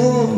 tell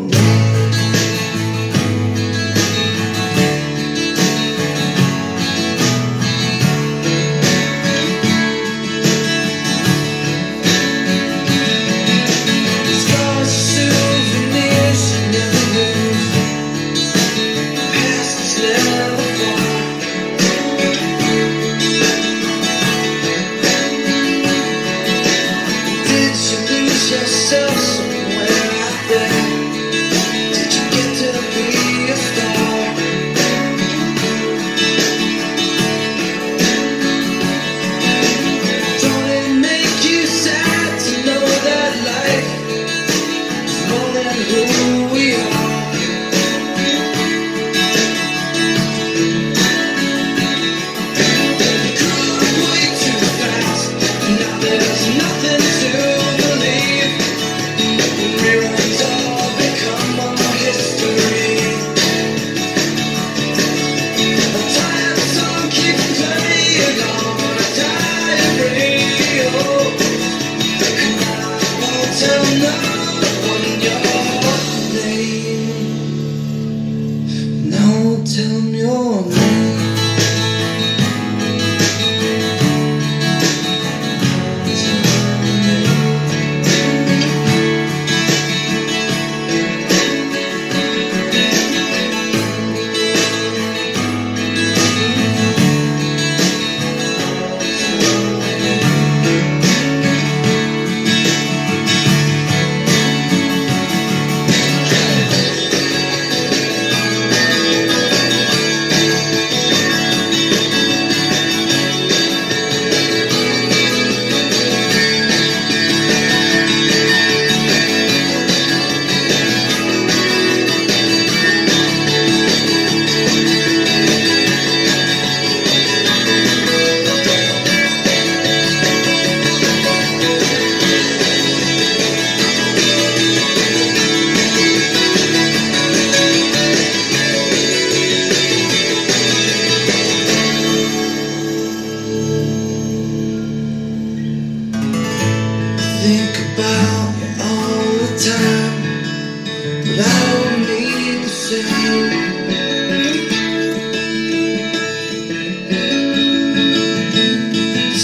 It's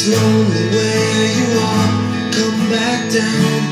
lonely where you are, come back down.